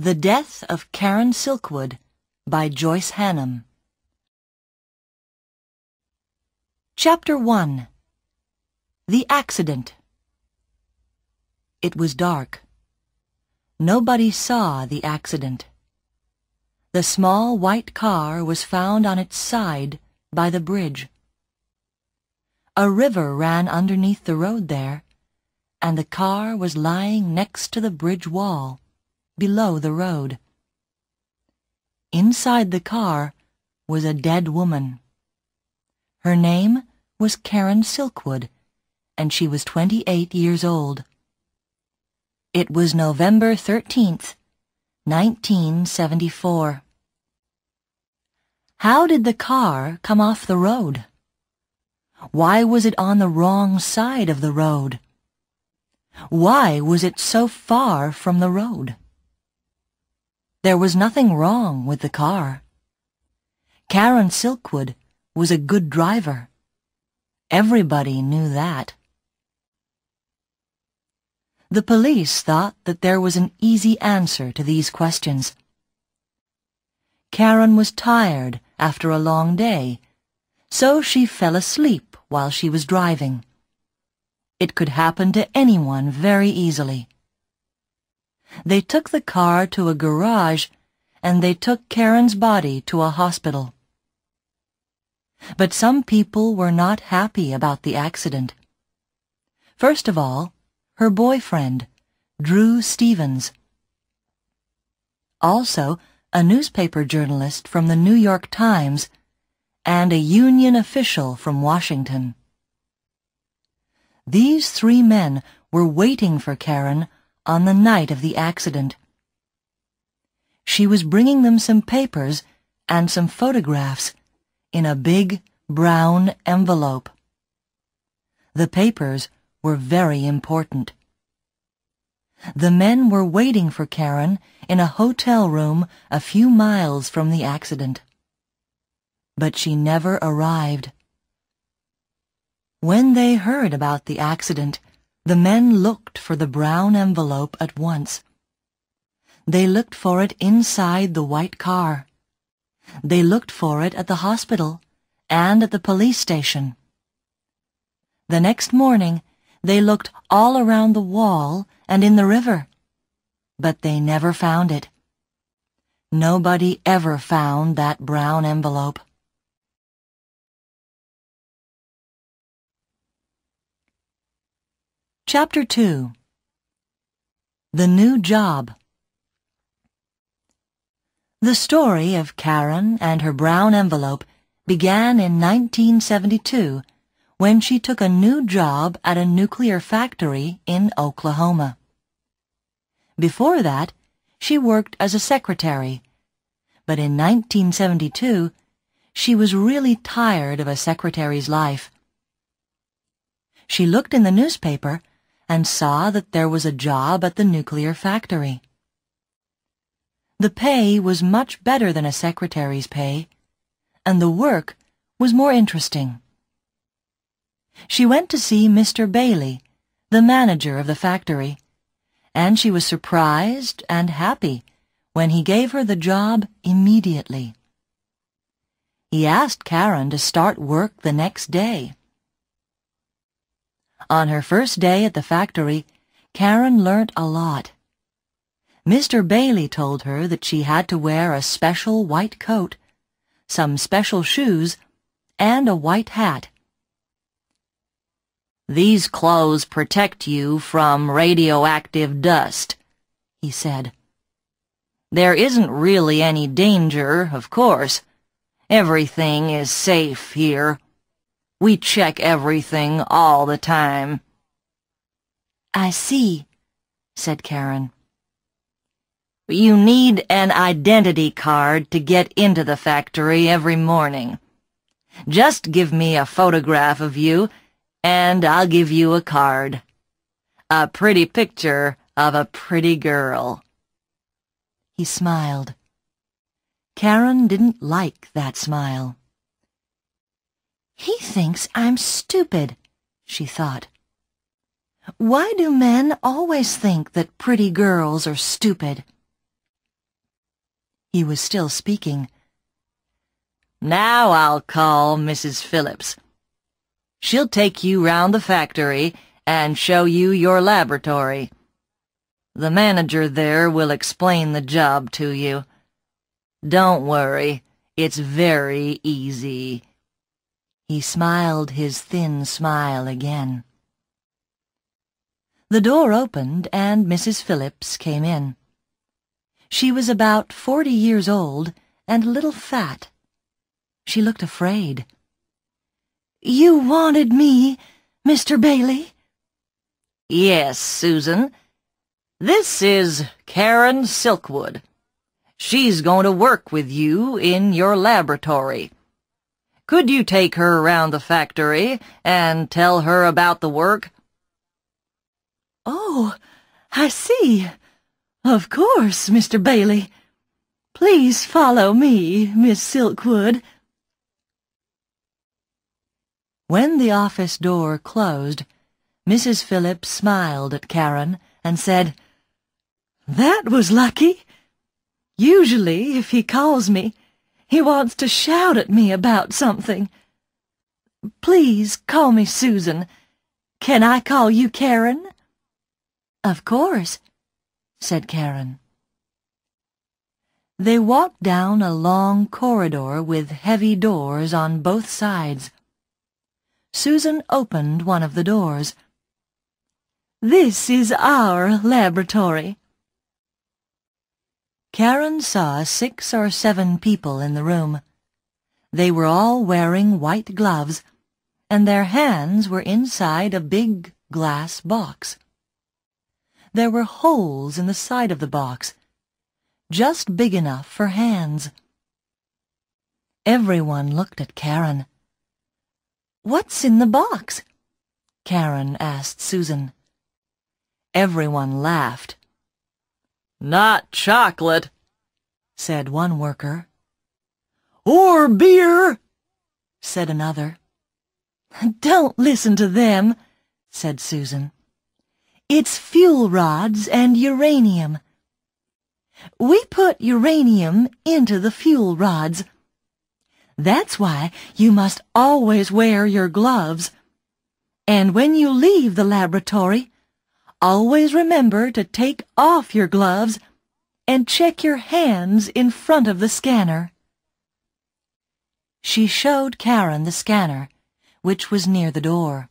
The Death of Karen Silkwood by Joyce Hannam. Chapter 1 The Accident It was dark. Nobody saw the accident. The small white car was found on its side by the bridge. A river ran underneath the road there, and the car was lying next to the bridge wall, below the road. Inside the car was a dead woman. Her name was Karen Silkwood, and she was 28 years old. It was November 13th, 1974. How did the car come off the road? Why was it on the wrong side of the road? Why was it so far from the road? There was nothing wrong with the car. Karen Silkwood was a good driver. Everybody knew that. The police thought that there was an easy answer to these questions. Karen was tired after a long day, so she fell asleep while she was driving. It could happen to anyone very easily. They took the car to a garage and they took Karen's body to a hospital. But some people were not happy about the accident. First of all, her boyfriend, Drew Stevens. Also, a newspaper journalist from the New York Times and a union official from Washington. These three men were waiting for Karen on the night of the accident. She was bringing them some papers and some photographs in a big brown envelope. The papers were very important. The men were waiting for Karen in a hotel room a few miles from the accident. But she never arrived. When they heard about the accident, the men looked for the brown envelope at once. They looked for it inside the white car. They looked for it at the hospital and at the police station. The next morning, they looked all around the wall and in the river, but they never found it. Nobody ever found that brown envelope. Chapter 2 The New Job The story of Karen and her brown envelope began in 1972 when she took a new job at a nuclear factory in Oklahoma. Before that, she worked as a secretary, but in 1972 she was really tired of a secretary's life. She looked in the newspaper and saw that there was a job at the nuclear factory. The pay was much better than a secretary's pay, and the work was more interesting. She went to see Mr. Bailey, the manager of the factory, and she was surprised and happy when he gave her the job immediately. He asked Karen to start work the next day. On her first day at the factory, Karen learnt a lot. Mr. Bailey told her that she had to wear a special white coat, some special shoes, and a white hat. These clothes protect you from radioactive dust, he said. There isn't really any danger, of course. Everything is safe here. We check everything all the time. I see, said Karen. You need an identity card to get into the factory every morning. Just give me a photograph of you, and I'll give you a card. A pretty picture of a pretty girl. He smiled. Karen didn't like that smile. He thinks I'm stupid, she thought. Why do men always think that pretty girls are stupid? He was still speaking. Now I'll call Mrs. Phillips. She'll take you round the factory and show you your laboratory. The manager there will explain the job to you. Don't worry, it's very easy. He smiled his thin smile again. The door opened and Mrs. Phillips came in. She was about forty years old and a little fat. She looked afraid. You wanted me, Mr. Bailey? Yes, Susan. This is Karen Silkwood. She's going to work with you in your laboratory. Could you take her around the factory and tell her about the work? Oh, I see. Of course, Mr. Bailey. Please follow me, Miss Silkwood. When the office door closed, Mrs. Phillips smiled at Karen and said, That was lucky. Usually, if he calls me, he wants to shout at me about something. Please call me Susan. Can I call you Karen? Of course, said Karen. They walked down a long corridor with heavy doors on both sides. Susan opened one of the doors. This is our laboratory. Karen saw six or seven people in the room. They were all wearing white gloves, and their hands were inside a big glass box. There were holes in the side of the box, just big enough for hands. Everyone looked at Karen. What's in the box? Karen asked Susan. Everyone laughed. Not chocolate, said one worker. Or beer, said another. Don't listen to them, said Susan. It's fuel rods and uranium. We put uranium into the fuel rods. That's why you must always wear your gloves. And when you leave the laboratory, always remember to take off your gloves and check your hands in front of the scanner. She showed Karen the scanner, which was near the door.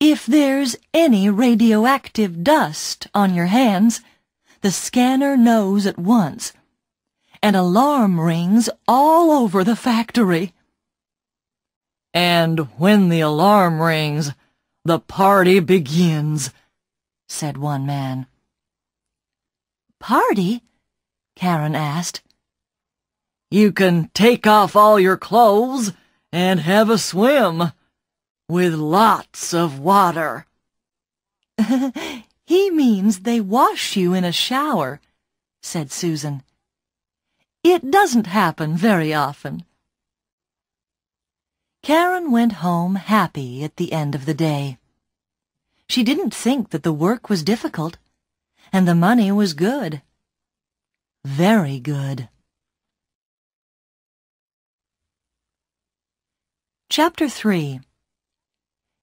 If there's any radioactive dust on your hands, the scanner knows at once. An alarm rings all over the factory. And when the alarm rings, the party begins, said one man. Party? Karen asked. You can take off all your clothes and have a swim with lots of water. he means they wash you in a shower, said Susan. It doesn't happen very often. Karen went home happy at the end of the day. She didn't think that the work was difficult, and the money was good. Very good. Chapter 3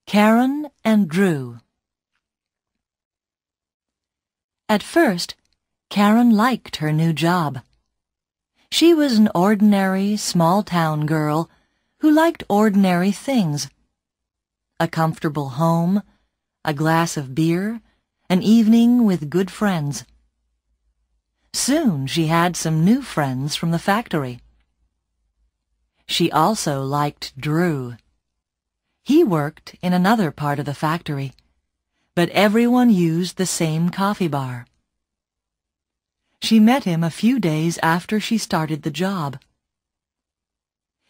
Karen and Drew At first, Karen liked her new job. She was an ordinary, small-town girl who liked ordinary things. A comfortable home, a glass of beer, an evening with good friends. Soon she had some new friends from the factory. She also liked Drew. He worked in another part of the factory, but everyone used the same coffee bar. She met him a few days after she started the job.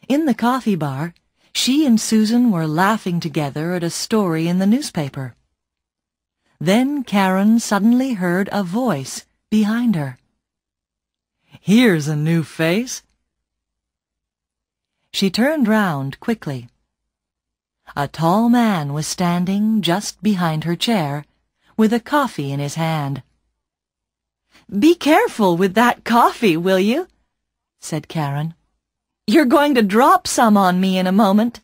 In the coffee bar, she and Susan were laughing together at a story in the newspaper. Then Karen suddenly heard a voice behind her. Here's a new face. She turned round quickly. A tall man was standing just behind her chair, with a coffee in his hand. Be careful with that coffee, will you? said Karen. You're going to drop some on me in a moment.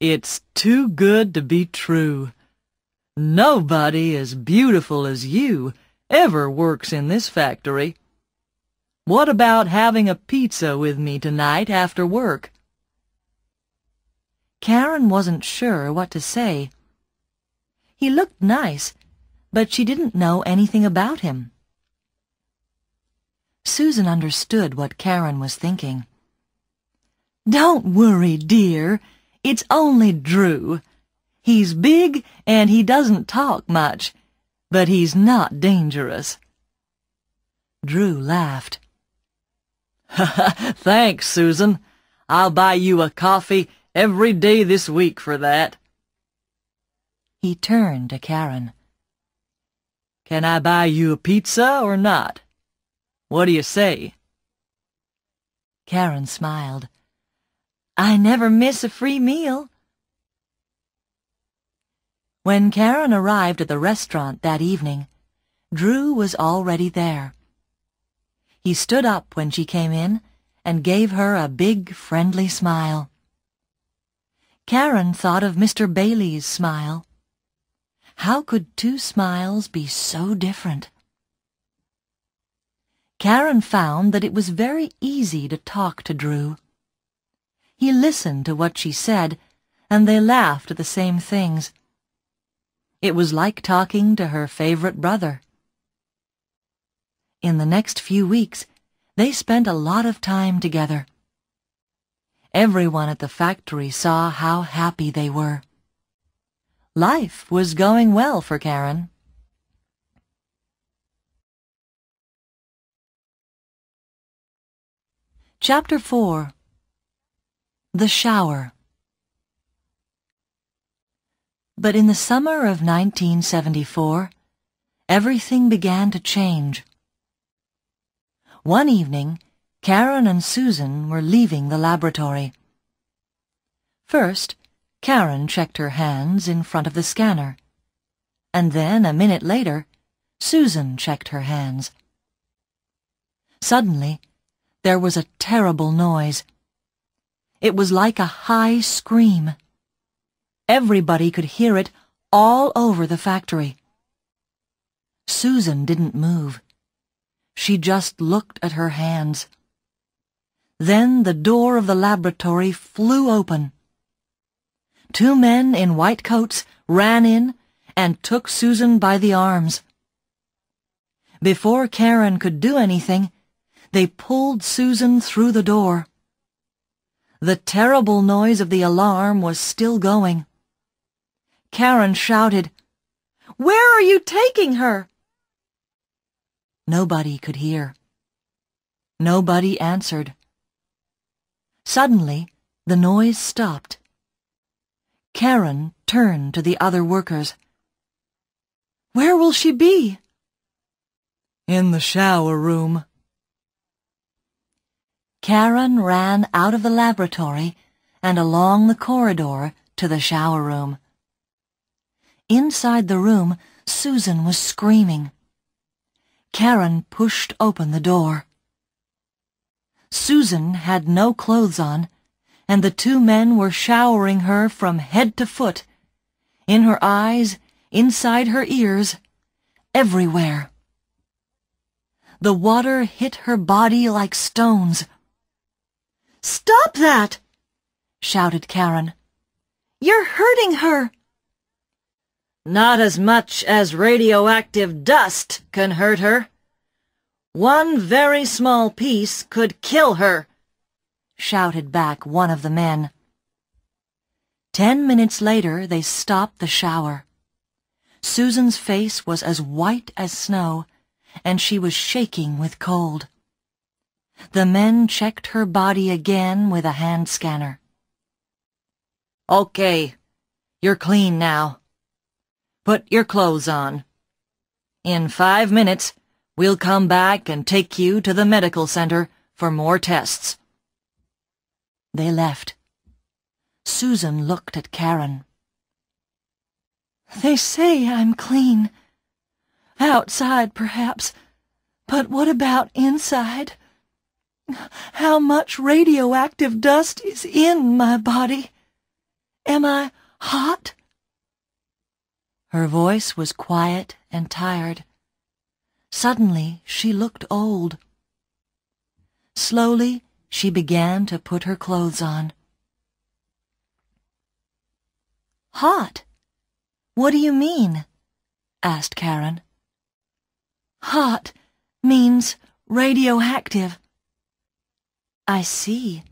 It's too good to be true. Nobody as beautiful as you ever works in this factory. What about having a pizza with me tonight after work? Karen wasn't sure what to say. He looked nice, but she didn't know anything about him. Susan understood what Karen was thinking. Don't worry, dear. It's only Drew. He's big and he doesn't talk much, but he's not dangerous. Drew laughed. Thanks, Susan. I'll buy you a coffee every day this week for that. He turned to Karen. Can I buy you a pizza or not? What do you say? Karen smiled. I never miss a free meal. When Karen arrived at the restaurant that evening, Drew was already there. He stood up when she came in and gave her a big, friendly smile. Karen thought of Mr. Bailey's smile. How could two smiles be so different? Karen found that it was very easy to talk to Drew. He listened to what she said, and they laughed at the same things. It was like talking to her favorite brother. In the next few weeks, they spent a lot of time together. Everyone at the factory saw how happy they were. Life was going well for Karen. Chapter 4 The Shower But in the summer of 1974, everything began to change. One evening, Karen and Susan were leaving the laboratory. First, Karen checked her hands in front of the scanner. And then, a minute later, Susan checked her hands. Suddenly, there was a terrible noise. It was like a high scream. Everybody could hear it all over the factory. Susan didn't move. She just looked at her hands. Then the door of the laboratory flew open. Two men in white coats ran in and took Susan by the arms. Before Karen could do anything, they pulled Susan through the door. The terrible noise of the alarm was still going. Karen shouted, Where are you taking her? Nobody could hear. Nobody answered. Suddenly, the noise stopped. Karen turned to the other workers. Where will she be? In the shower room. Karen ran out of the laboratory and along the corridor to the shower room. Inside the room, Susan was screaming. Karen pushed open the door. Susan had no clothes on, and the two men were showering her from head to foot, in her eyes, inside her ears, everywhere. The water hit her body like stones. Stop that! shouted Karen. You're hurting her! Not as much as radioactive dust can hurt her. One very small piece could kill her, shouted back one of the men. Ten minutes later, they stopped the shower. Susan's face was as white as snow, and she was shaking with cold. The men checked her body again with a hand scanner. Okay, you're clean now. Put your clothes on. In five minutes, we'll come back and take you to the medical center for more tests. They left. Susan looked at Karen. They say I'm clean, Outside, perhaps. But what about inside? How much radioactive dust is in my body? Am I hot? Her voice was quiet and tired. Suddenly, she looked old. Slowly, she began to put her clothes on. Hot? What do you mean? asked Karen. Hot means radioactive. I see.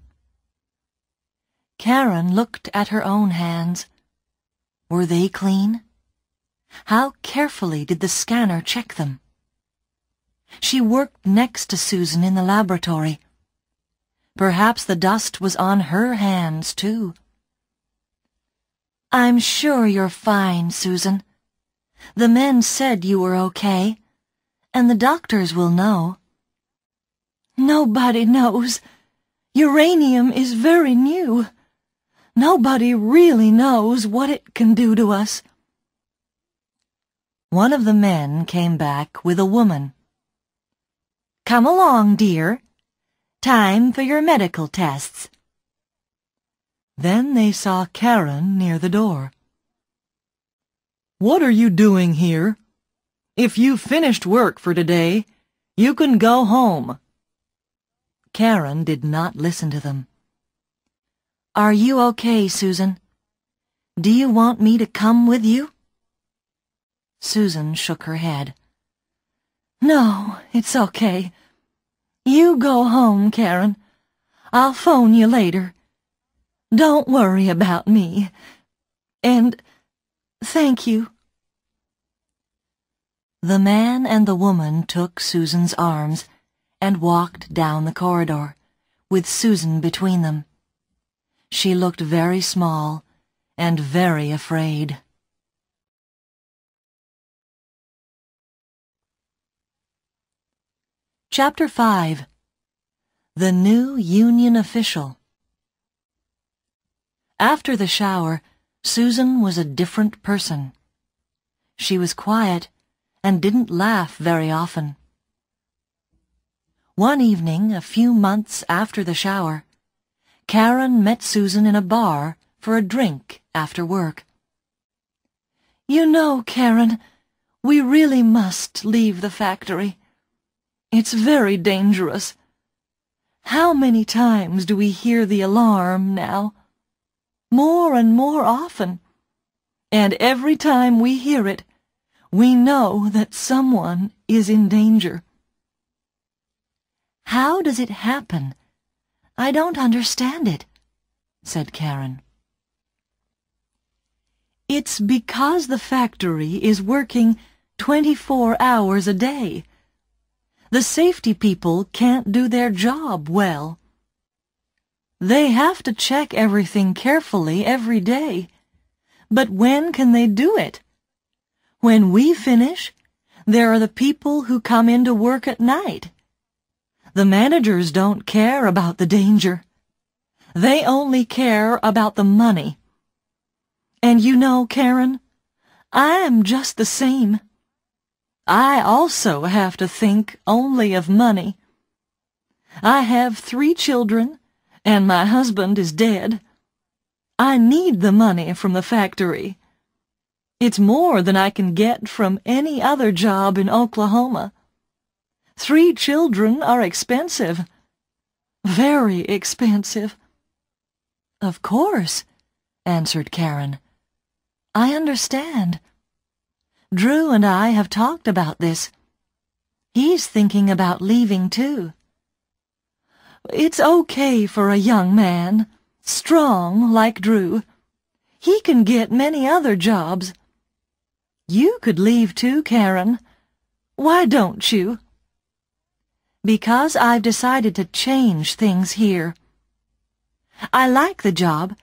Karen looked at her own hands. Were they clean? How carefully did the scanner check them? She worked next to Susan in the laboratory. Perhaps the dust was on her hands, too. I'm sure you're fine, Susan. The men said you were okay, and the doctors will know. Nobody knows. Uranium is very new. Nobody really knows what it can do to us. One of the men came back with a woman. Come along, dear. Time for your medical tests. Then they saw Karen near the door. What are you doing here? If you've finished work for today, you can go home. Karen did not listen to them. Are you okay, Susan? Do you want me to come with you? Susan shook her head. No, it's okay. You go home, Karen. I'll phone you later. Don't worry about me. And thank you. The man and the woman took Susan's arms and walked down the corridor, with Susan between them. She looked very small and very afraid. Chapter 5 The New Union Official After the shower, Susan was a different person. She was quiet and didn't laugh very often. One evening, a few months after the shower, Karen met Susan in a bar for a drink after work. You know, Karen, we really must leave the factory. It's very dangerous. How many times do we hear the alarm now? More and more often. And every time we hear it, we know that someone is in danger. How does it happen? I don't understand it, said Karen. It's because the factory is working 24 hours a day. The safety people can't do their job well. They have to check everything carefully every day. But when can they do it? When we finish, there are the people who come into work at night. The managers don't care about the danger. They only care about the money. And you know, Karen, I am just the same. I also have to think only of money. I have three children, and my husband is dead. I need the money from the factory. It's more than I can get from any other job in Oklahoma. Three children are expensive. Very expensive. Of course, answered Karen. I understand. Drew and I have talked about this. He's thinking about leaving too. It's okay for a young man, strong like Drew. He can get many other jobs. You could leave too, Karen. Why don't you? Because I've decided to change things here. I like the job,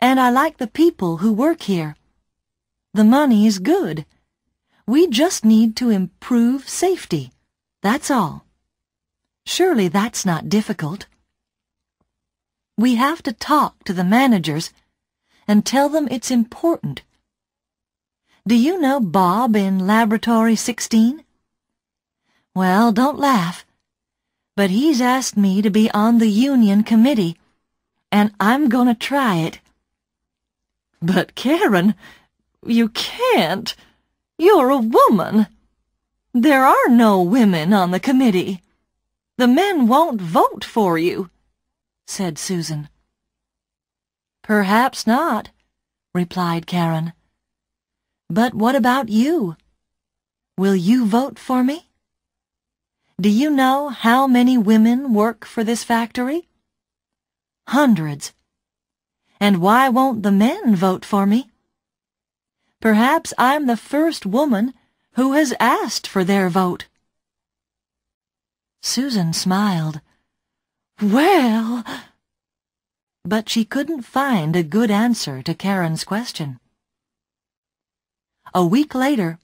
and I like the people who work here. The money is good we just need to improve safety. That's all. Surely that's not difficult. We have to talk to the managers and tell them it's important. Do you know Bob in Laboratory 16? Well, don't laugh. But he's asked me to be on the union committee, and I'm gonna try it. But Karen, you can't. You're a woman. There are no women on the committee. The men won't vote for you, said Susan. Perhaps not, replied Karen. But what about you? Will you vote for me? Do you know how many women work for this factory? Hundreds. And why won't the men vote for me? Perhaps I'm the first woman who has asked for their vote. Susan smiled. Well... But she couldn't find a good answer to Karen's question. A week later,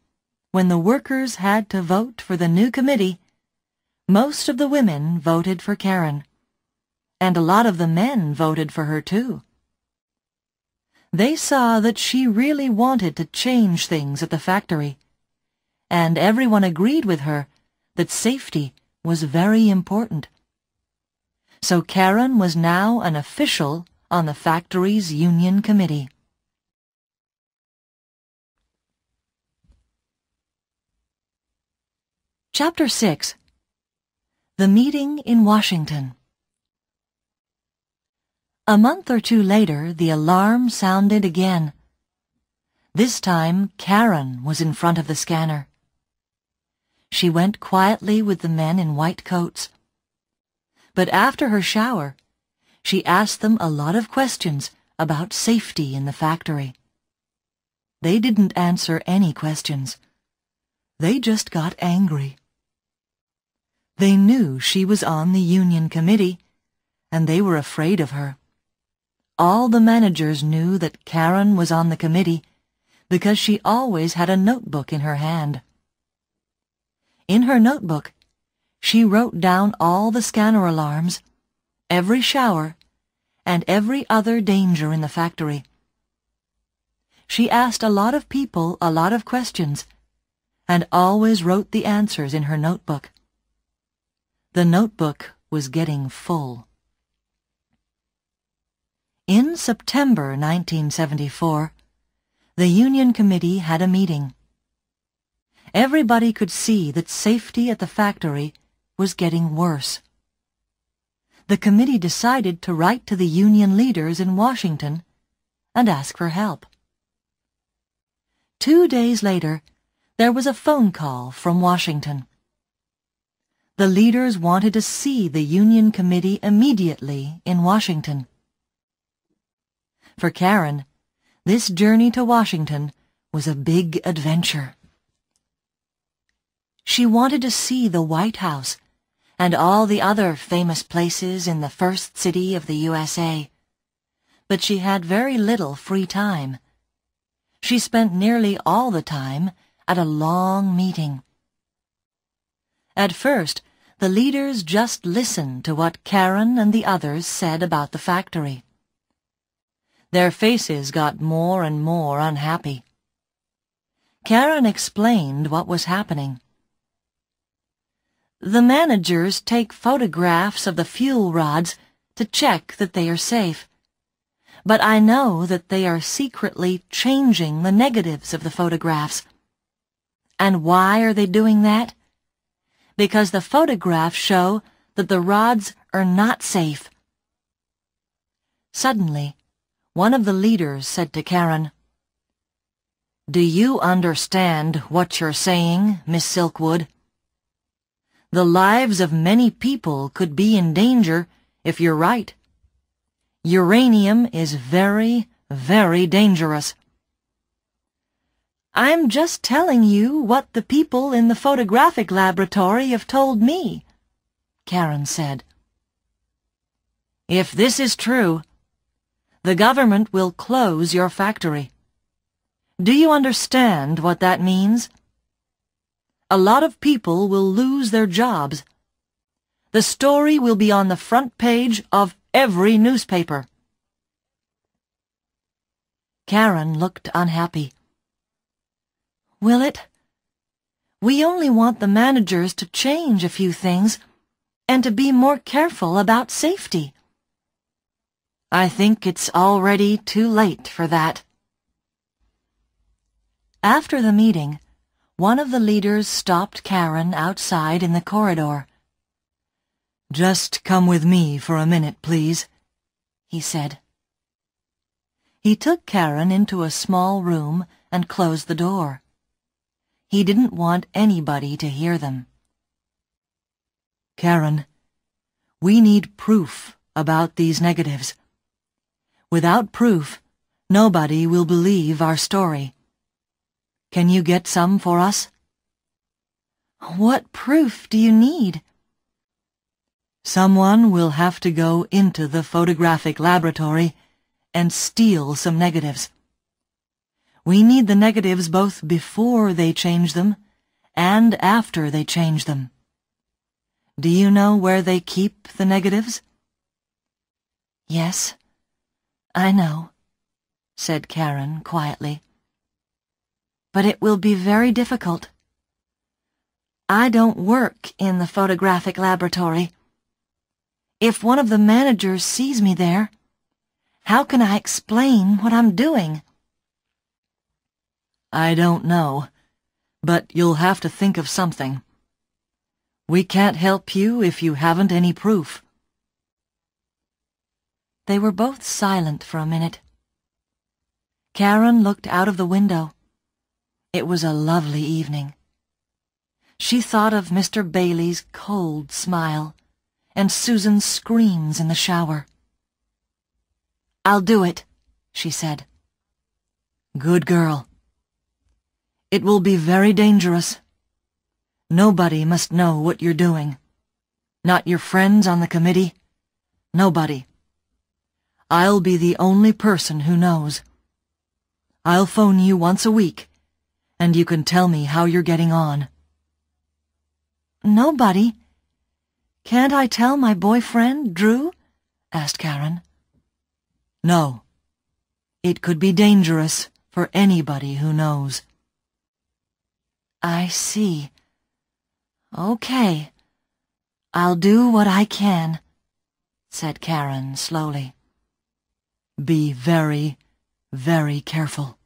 when the workers had to vote for the new committee, most of the women voted for Karen, and a lot of the men voted for her too. They saw that she really wanted to change things at the factory, and everyone agreed with her that safety was very important. So Karen was now an official on the factory's union committee. Chapter 6 The Meeting in Washington A month or two later, the alarm sounded again. This time, Karen was in front of the scanner. She went quietly with the men in white coats. But after her shower, she asked them a lot of questions about safety in the factory. They didn't answer any questions. They just got angry. They knew she was on the union committee, and they were afraid of her. All the managers knew that Karen was on the committee because she always had a notebook in her hand. In her notebook, she wrote down all the scanner alarms, every shower, and every other danger in the factory. She asked a lot of people a lot of questions, and always wrote the answers in her notebook. The notebook was getting full. In September 1974, the Union Committee had a meeting. Everybody could see that safety at the factory was getting worse. The committee decided to write to the union leaders in Washington and ask for help. Two days later, there was a phone call from Washington. The leaders wanted to see the Union Committee immediately in Washington. For Karen, this journey to Washington was a big adventure. She wanted to see the White House and all the other famous places in the first city of the USA. But she had very little free time. She spent nearly all the time at a long meeting. At first, the leaders just listened to what Karen and the others said about the factory. Their faces got more and more unhappy. Karen explained what was happening. The managers take photographs of the fuel rods to check that they are safe. But I know that they are secretly changing the negatives of the photographs. And why are they doing that? Because the photographs show that the rods are not safe. Suddenly, one of the leaders said to Karen, Do you understand what you're saying, Miss Silkwood? The lives of many people could be in danger if you're right. Uranium is very, very dangerous. I'm just telling you what the people in the photographic laboratory have told me, Karen said. If this is true, the government will close your factory. Do you understand what that means? A lot of people will lose their jobs. The story will be on the front page of every newspaper. Karen looked unhappy. Will it? We only want the managers to change a few things and to be more careful about safety. I think it's already too late for that. After the meeting, one of the leaders stopped Karen outside in the corridor. Just come with me for a minute, please, he said. He took Karen into a small room and closed the door. He didn't want anybody to hear them. Karen, we need proof about these negatives. Without proof, nobody will believe our story. Can you get some for us? What proof do you need? Someone will have to go into the photographic laboratory and steal some negatives. We need the negatives both before they change them and after they change them. Do you know where they keep the negatives? Yes, I know, said Karen quietly. But it will be very difficult. I don't work in the photographic laboratory. If one of the managers sees me there, how can I explain what I'm doing? I don't know, but you'll have to think of something. We can't help you if you haven't any proof. They were both silent for a minute. Karen looked out of the window. It was a lovely evening. She thought of Mr. Bailey's cold smile and Susan's screams in the shower. I'll do it, she said. Good girl. It will be very dangerous. Nobody must know what you're doing. Not your friends on the committee. Nobody. I'll be the only person who knows. I'll phone you once a week, and you can tell me how you're getting on. Nobody? Can't I tell my boyfriend, Drew? asked Karen. No. It could be dangerous for anybody who knows. I see. Okay. I'll do what I can, said Karen slowly. Be very, very careful.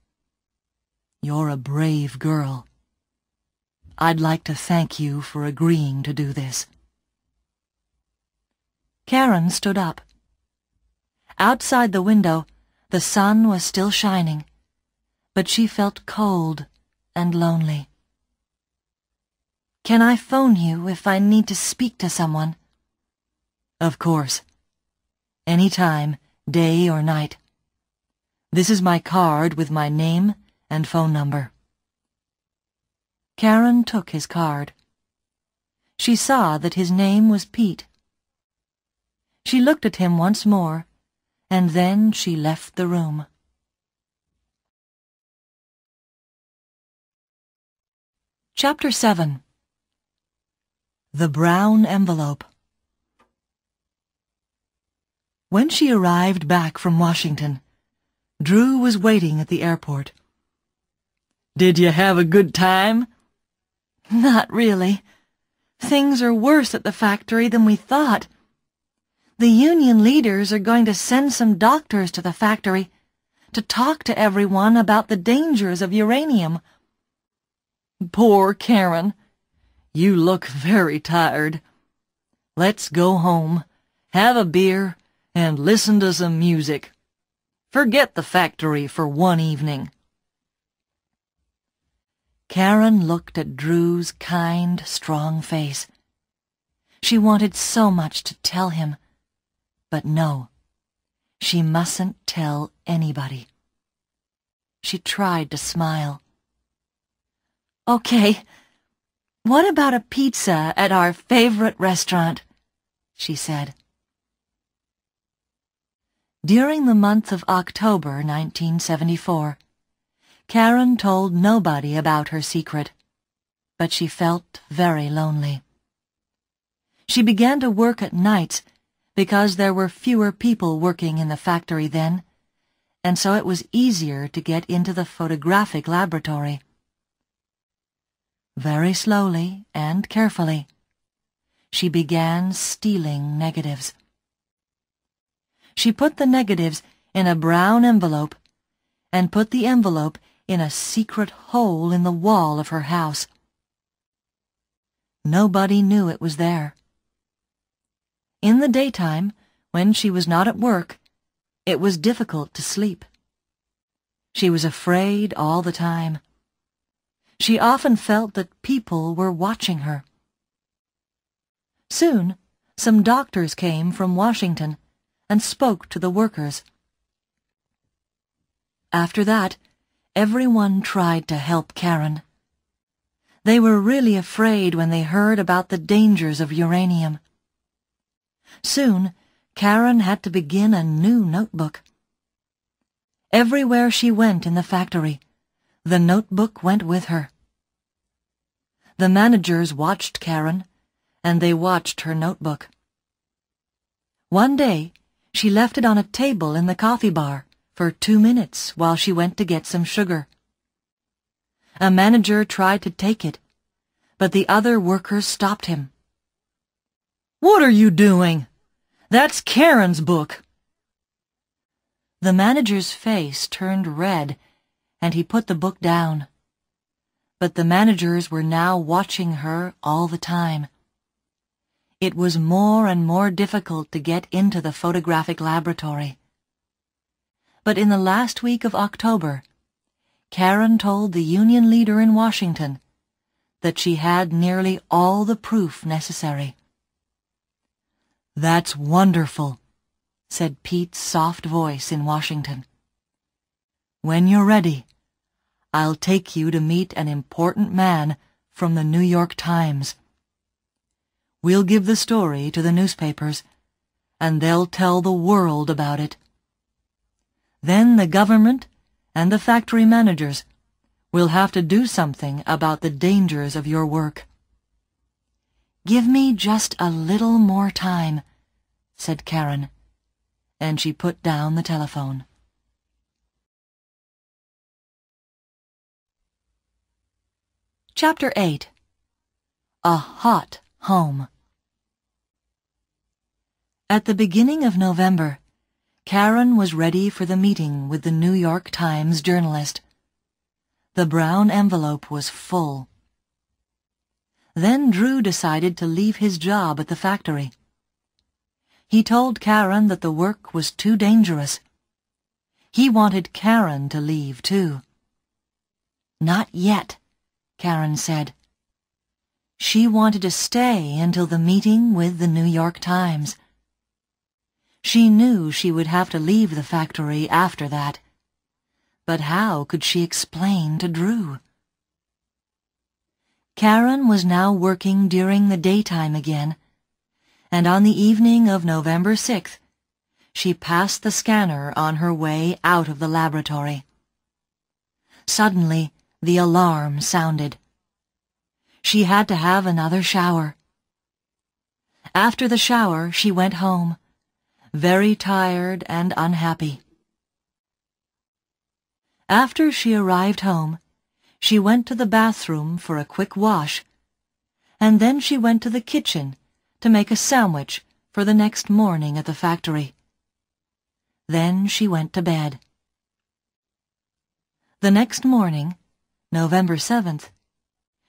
You're a brave girl. I'd like to thank you for agreeing to do this. Karen stood up. Outside the window, the sun was still shining, but she felt cold and lonely. Can I phone you if I need to speak to someone? Of course. Any time, day or night. This is my card with my name and phone number. Karen took his card. She saw that his name was Pete. She looked at him once more, and then she left the room. Chapter 7 The Brown Envelope When she arrived back from Washington, Drew was waiting at the airport. Did you have a good time? Not really. Things are worse at the factory than we thought. The union leaders are going to send some doctors to the factory to talk to everyone about the dangers of uranium. Poor Karen. You look very tired. Let's go home, have a beer, and listen to some music. Forget the factory for one evening. Karen looked at Drew's kind, strong face. She wanted so much to tell him. But no, she mustn't tell anybody. She tried to smile. Okay, what about a pizza at our favorite restaurant? she said. During the month of October 1974, Karen told nobody about her secret, but she felt very lonely. She began to work at nights because there were fewer people working in the factory then, and so it was easier to get into the photographic laboratory. Very slowly and carefully, she began stealing negatives. She put the negatives in a brown envelope and put the envelope in a secret hole in the wall of her house. Nobody knew it was there. In the daytime, when she was not at work, it was difficult to sleep. She was afraid all the time. She often felt that people were watching her. Soon, some doctors came from Washington and spoke to the workers. After that, everyone tried to help Karen. They were really afraid when they heard about the dangers of uranium. Soon, Karen had to begin a new notebook. Everywhere she went in the factory, the notebook went with her. The managers watched Karen, and they watched her notebook. One day, she left it on a table in the coffee bar for two minutes while she went to get some sugar. A manager tried to take it, but the other workers stopped him. What are you doing? That's Karen's book. The manager's face turned red, and he put the book down. But the managers were now watching her all the time. It was more and more difficult to get into the photographic laboratory. But in the last week of October, Karen told the union leader in Washington that she had nearly all the proof necessary. That's wonderful, said Pete's soft voice in Washington. When you're ready, I'll take you to meet an important man from the New York Times. We'll give the story to the newspapers, and they'll tell the world about it. Then the government and the factory managers will have to do something about the dangers of your work. Give me just a little more time, said Karen, and she put down the telephone. Chapter 8 A Hot Home At the beginning of November, Karen was ready for the meeting with the New York Times journalist. The brown envelope was full. Then Drew decided to leave his job at the factory. He told Karen that the work was too dangerous. He wanted Karen to leave, too. Not yet, Karen said. She wanted to stay until the meeting with the New York Times. She knew she would have to leave the factory after that. But how could she explain to Drew? Karen was now working during the daytime again, and on the evening of November 6th, she passed the scanner on her way out of the laboratory. Suddenly, the alarm sounded. She had to have another shower. After the shower, she went home, very tired and unhappy. After she arrived home, she went to the bathroom for a quick wash, and then she went to the kitchen to make a sandwich for the next morning at the factory. Then she went to bed. The next morning, November 7th,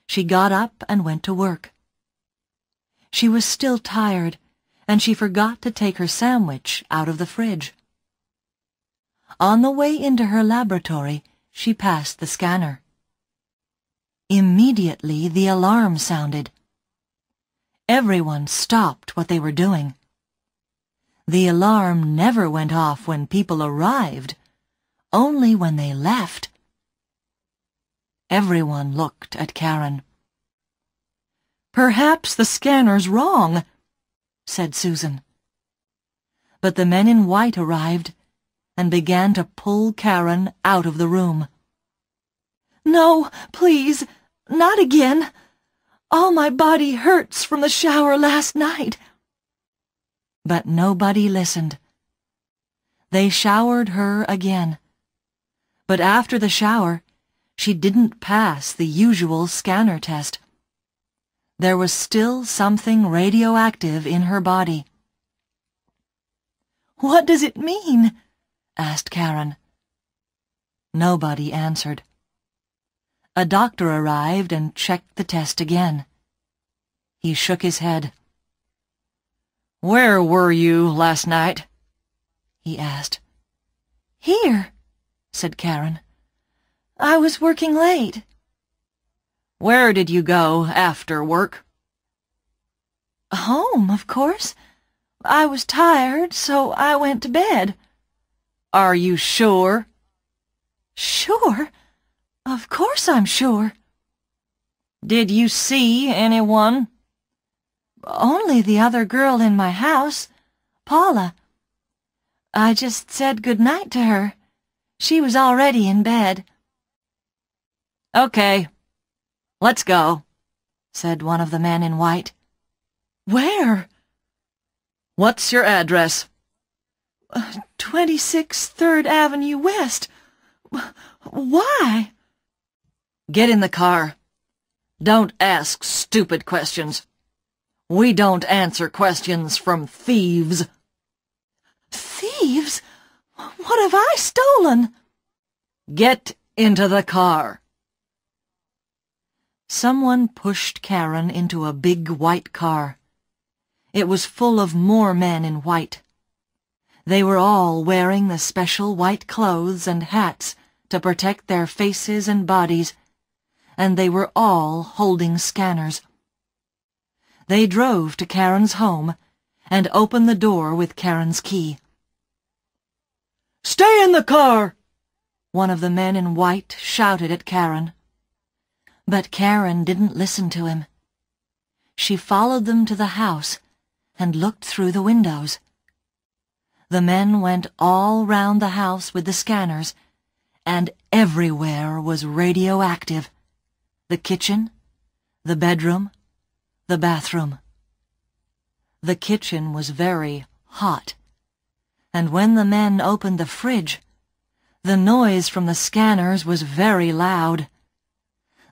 she got up and went to work. She was still tired, and she forgot to take her sandwich out of the fridge. On the way into her laboratory, she passed the scanner. Immediately the alarm sounded. Everyone stopped what they were doing. The alarm never went off when people arrived, only when they left. Everyone looked at Karen. Perhaps the scanner's wrong, said Susan. But the men in white arrived and began to pull Karen out of the room. No, please, not again. All my body hurts from the shower last night. But nobody listened. They showered her again. But after the shower, she didn't pass the usual scanner test. There was still something radioactive in her body. What does it mean? asked Karen. Nobody answered. A doctor arrived and checked the test again. He shook his head. Where were you last night? he asked. Here, said Karen. I was working late. Where did you go after work? Home, of course. I was tired, so I went to bed. Are you sure? Sure? Of course I'm sure. Did you see anyone? Only the other girl in my house, Paula. I just said good night to her. She was already in bed. Okay, let's go, said one of the men in white. Where? What's your address? Uh, 26 3rd Avenue West. Why? Get in the car. Don't ask stupid questions. We don't answer questions from thieves. Thieves? What have I stolen? Get into the car. Someone pushed Karen into a big white car. It was full of more men in white. They were all wearing the special white clothes and hats to protect their faces and bodies, and they were all holding scanners. They drove to Karen's home and opened the door with Karen's key. Stay in the car! One of the men in white shouted at Karen. But Karen didn't listen to him. She followed them to the house and looked through the windows. The men went all round the house with the scanners, and everywhere was radioactive. The kitchen, the bedroom, the bathroom. The kitchen was very hot, and when the men opened the fridge, the noise from the scanners was very loud.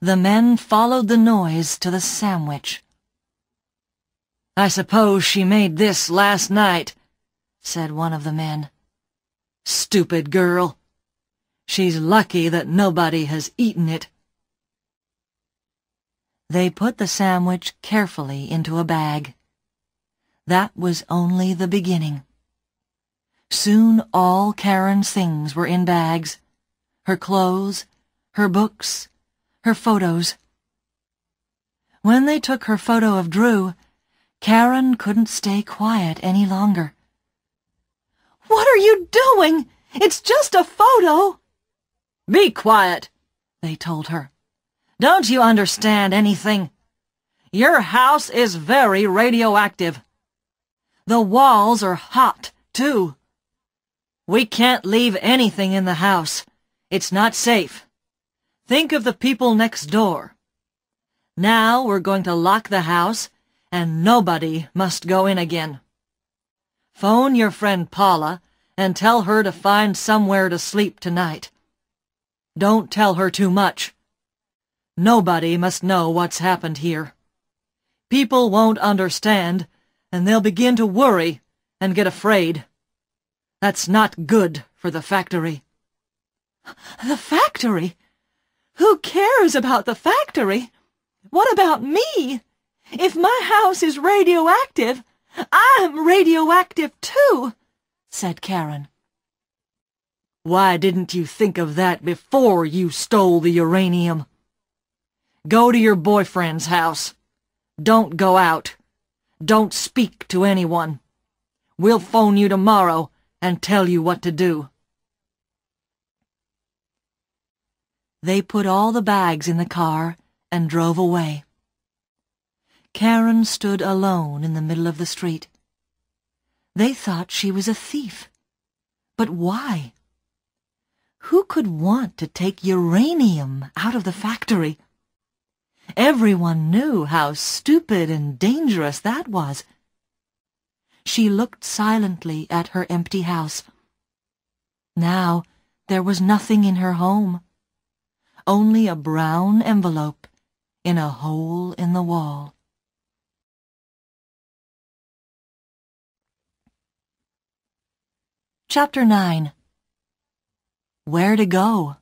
The men followed the noise to the sandwich. I suppose she made this last night, said one of the men. Stupid girl. She's lucky that nobody has eaten it. They put the sandwich carefully into a bag. That was only the beginning. Soon all Karen's things were in bags. Her clothes, her books, her photos. When they took her photo of Drew, Karen couldn't stay quiet any longer. What are you doing? It's just a photo. Be quiet, they told her. Don't you understand anything? Your house is very radioactive. The walls are hot, too. We can't leave anything in the house. It's not safe. Think of the people next door. Now we're going to lock the house and nobody must go in again. Phone your friend Paula and tell her to find somewhere to sleep tonight. Don't tell her too much. Nobody must know what's happened here. People won't understand, and they'll begin to worry and get afraid. That's not good for the factory. The factory? Who cares about the factory? What about me? If my house is radioactive, I'm radioactive too, said Karen. Why didn't you think of that before you stole the uranium? Go to your boyfriend's house. Don't go out. Don't speak to anyone. We'll phone you tomorrow and tell you what to do. They put all the bags in the car and drove away. Karen stood alone in the middle of the street. They thought she was a thief. But why? Who could want to take uranium out of the factory? Everyone knew how stupid and dangerous that was. She looked silently at her empty house. Now there was nothing in her home. Only a brown envelope in a hole in the wall. Chapter 9 Where to Go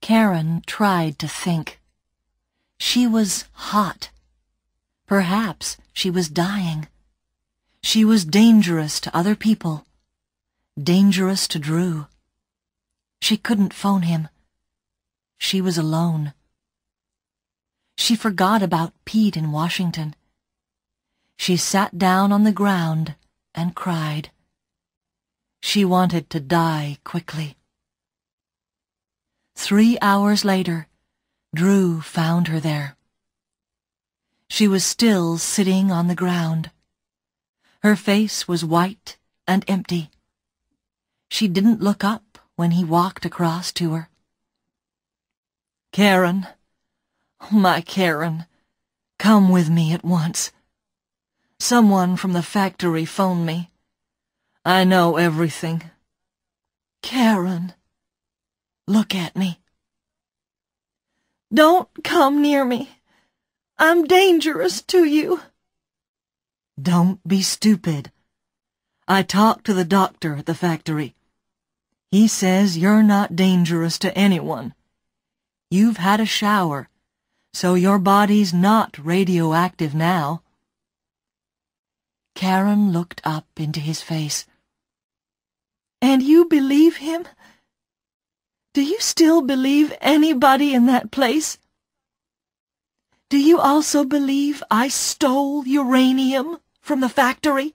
Karen tried to think. She was hot. Perhaps she was dying. She was dangerous to other people. Dangerous to Drew. She couldn't phone him. She was alone. She forgot about Pete in Washington. She sat down on the ground and cried. She wanted to die quickly. Three hours later, Drew found her there. She was still sitting on the ground. Her face was white and empty. She didn't look up when he walked across to her. Karen, oh, my Karen, come with me at once. Someone from the factory phoned me. I know everything. Karen, look at me. Don't come near me. I'm dangerous to you. Don't be stupid. I talked to the doctor at the factory. He says you're not dangerous to anyone. You've had a shower, so your body's not radioactive now. Karen looked up into his face. And you believe him? Do you still believe anybody in that place? Do you also believe I stole uranium from the factory?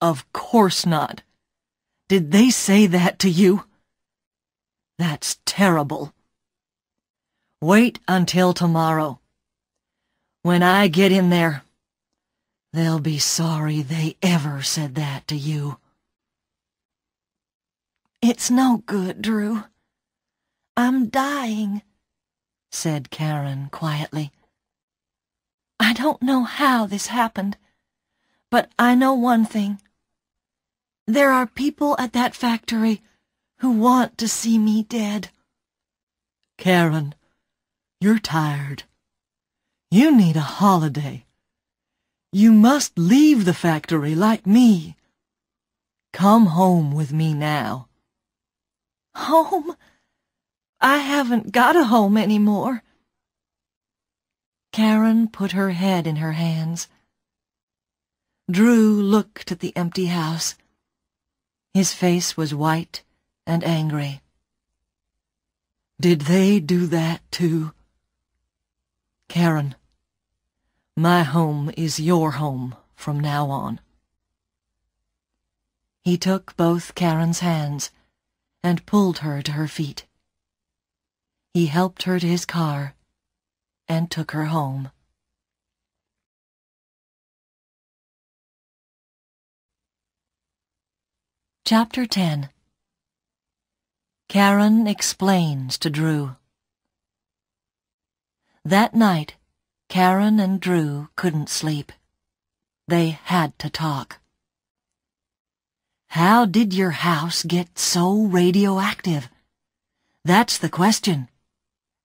Of course not. Did they say that to you? That's terrible. Wait until tomorrow. When I get in there, they'll be sorry they ever said that to you. It's no good, Drew. I'm dying, said Karen quietly. I don't know how this happened, but I know one thing. There are people at that factory who want to see me dead. Karen, you're tired. You need a holiday. You must leave the factory like me. Come home with me now. Home? I haven't got a home anymore. Karen put her head in her hands. Drew looked at the empty house. His face was white and angry. Did they do that too? Karen, my home is your home from now on. He took both Karen's hands and pulled her to her feet. He helped her to his car and took her home. Chapter 10 Karen explains to Drew. That night, Karen and Drew couldn't sleep. They had to talk. How did your house get so radioactive? That's the question,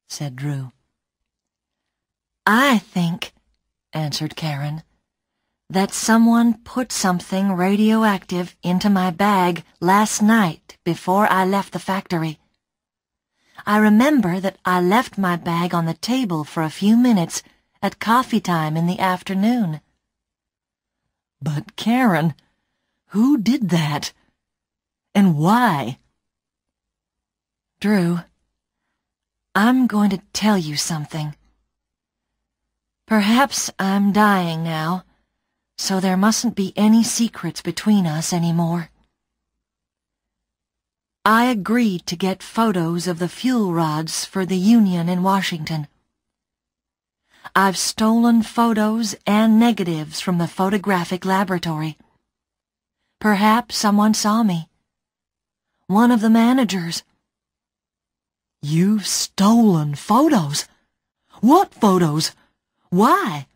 said Drew. I think, answered Karen, that someone put something radioactive into my bag last night before I left the factory. I remember that I left my bag on the table for a few minutes at coffee time in the afternoon. But Karen, who did that? And why? Drew, I'm going to tell you something. Perhaps I'm dying now so there mustn't be any secrets between us anymore. I agreed to get photos of the fuel rods for the Union in Washington. I've stolen photos and negatives from the photographic laboratory. Perhaps someone saw me. One of the managers. You've stolen photos? What photos? Why?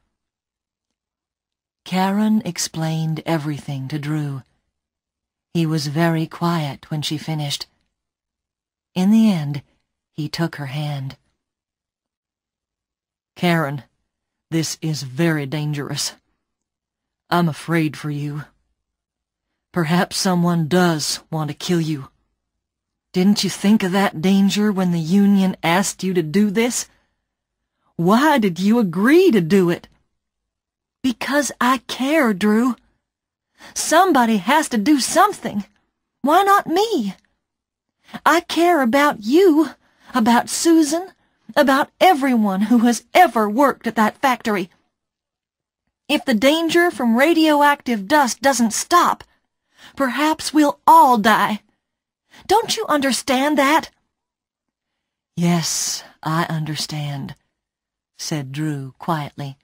Karen explained everything to Drew. He was very quiet when she finished. In the end, he took her hand. Karen, this is very dangerous. I'm afraid for you. Perhaps someone does want to kill you. Didn't you think of that danger when the Union asked you to do this? Why did you agree to do it? Because I care, Drew. Somebody has to do something. Why not me? I care about you, about Susan, about everyone who has ever worked at that factory. If the danger from radioactive dust doesn't stop, perhaps we'll all die. Don't you understand that? Yes, I understand, said Drew quietly.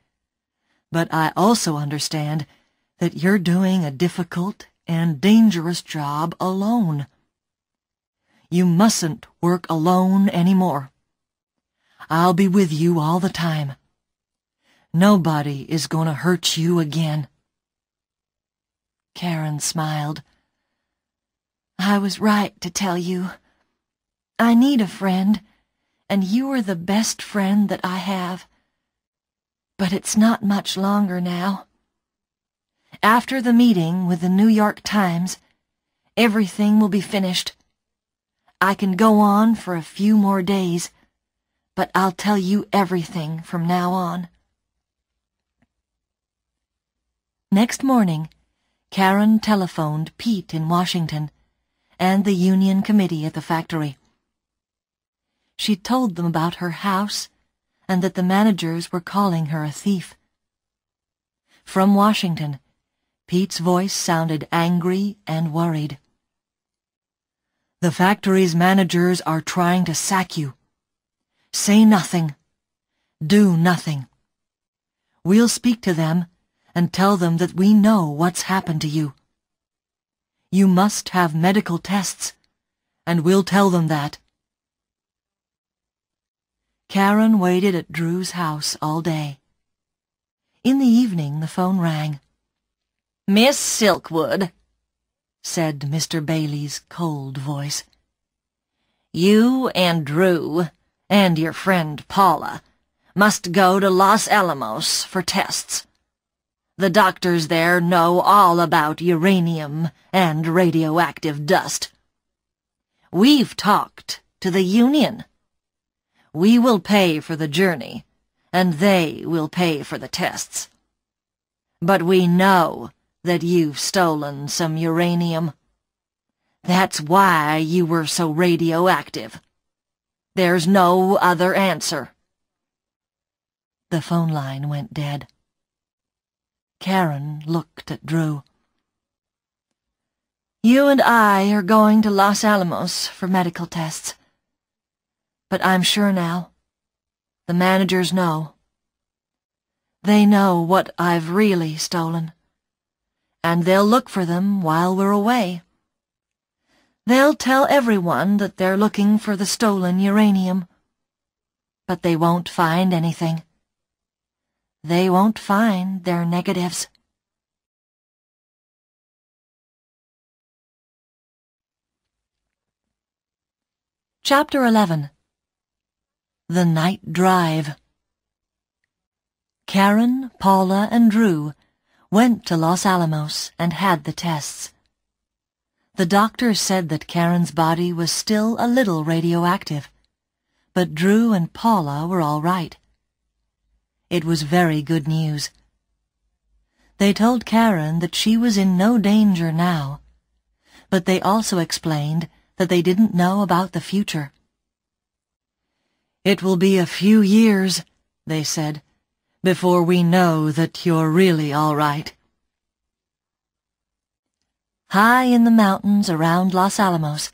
But I also understand that you're doing a difficult and dangerous job alone. You mustn't work alone anymore. I'll be with you all the time. Nobody is going to hurt you again. Karen smiled. I was right to tell you. I need a friend, and you are the best friend that I have. But it's not much longer now. After the meeting with the New York Times, everything will be finished. I can go on for a few more days, but I'll tell you everything from now on. Next morning, Karen telephoned Pete in Washington and the union committee at the factory. She told them about her house and that the managers were calling her a thief. From Washington, Pete's voice sounded angry and worried. The factory's managers are trying to sack you. Say nothing. Do nothing. We'll speak to them and tell them that we know what's happened to you. You must have medical tests, and we'll tell them that. Karen waited at Drew's house all day. In the evening, the phone rang. Miss Silkwood, said Mr. Bailey's cold voice. You and Drew, and your friend Paula, must go to Los Alamos for tests. The doctors there know all about uranium and radioactive dust. We've talked to the Union. We will pay for the journey, and they will pay for the tests. But we know that you've stolen some uranium. That's why you were so radioactive. There's no other answer. The phone line went dead. Karen looked at Drew. You and I are going to Los Alamos for medical tests. But I'm sure now. The managers know. They know what I've really stolen and they'll look for them while we're away. They'll tell everyone that they're looking for the stolen uranium. But they won't find anything. They won't find their negatives. Chapter 11 The Night Drive Karen, Paula, and Drew went to Los Alamos and had the tests. The doctor said that Karen's body was still a little radioactive, but Drew and Paula were all right. It was very good news. They told Karen that she was in no danger now, but they also explained that they didn't know about the future. It will be a few years, they said, before we know that you're really all right. High in the mountains around Los Alamos,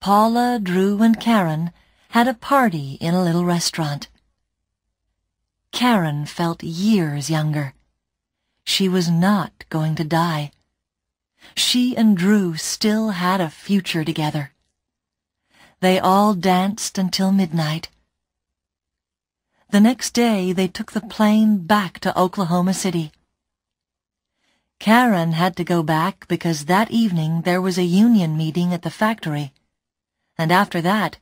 Paula, Drew, and Karen had a party in a little restaurant. Karen felt years younger. She was not going to die. She and Drew still had a future together. They all danced until midnight. The next day, they took the plane back to Oklahoma City. Karen had to go back because that evening there was a union meeting at the factory. and after that,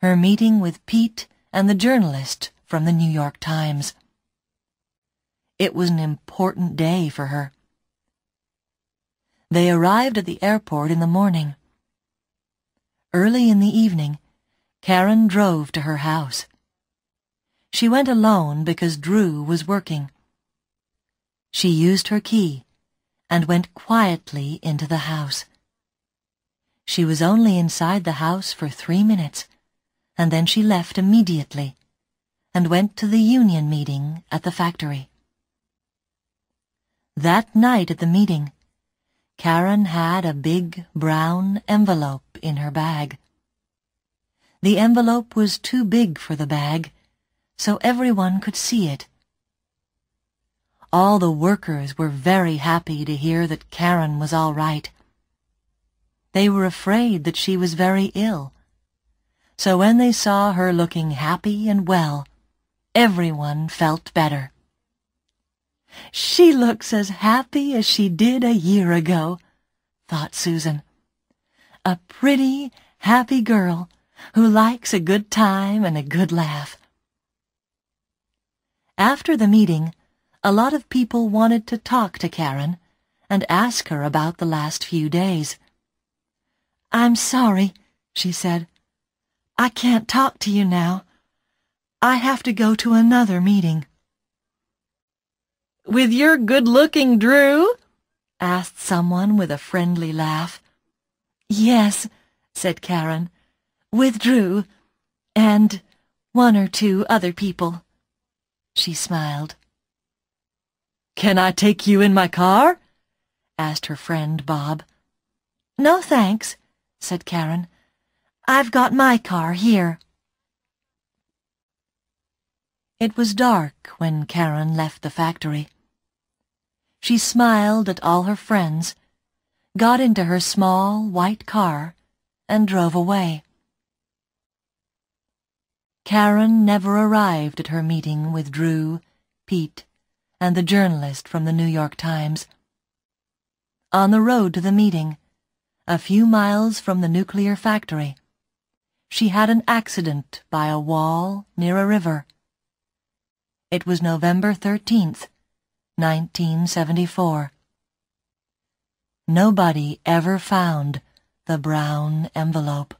her meeting with Pete and the journalist from the New York Times. It was an important day for her. They arrived at the airport in the morning. Early in the evening, Karen drove to her house. She went alone because Drew was working. She used her key and went quietly into the house. She was only inside the house for three minutes, and then she left immediately and went to the union meeting at the factory. That night at the meeting, Karen had a big brown envelope in her bag. The envelope was too big for the bag, so everyone could see it. All the workers were very happy to hear that Karen was all right. They were afraid that she was very ill. So when they saw her looking happy and well, everyone felt better. She looks as happy as she did a year ago, thought Susan. A pretty, happy girl who likes a good time and a good laugh. After the meeting, a lot of people wanted to talk to Karen and ask her about the last few days. I'm sorry, she said. I can't talk to you now. I have to go to another meeting. With your good-looking Drew? asked someone with a friendly laugh. Yes, said Karen, with Drew, and one or two other people. She smiled. Can I take you in my car? asked her friend Bob. No, thanks, said Karen. I've got my car here. It was dark when Karen left the factory. She smiled at all her friends, got into her small white car, and drove away. Karen never arrived at her meeting with Drew, Pete, and the journalist from the New York Times. On the road to the meeting, a few miles from the nuclear factory, she had an accident by a wall near a river. It was November 13th, 1974. Nobody ever found the brown envelope.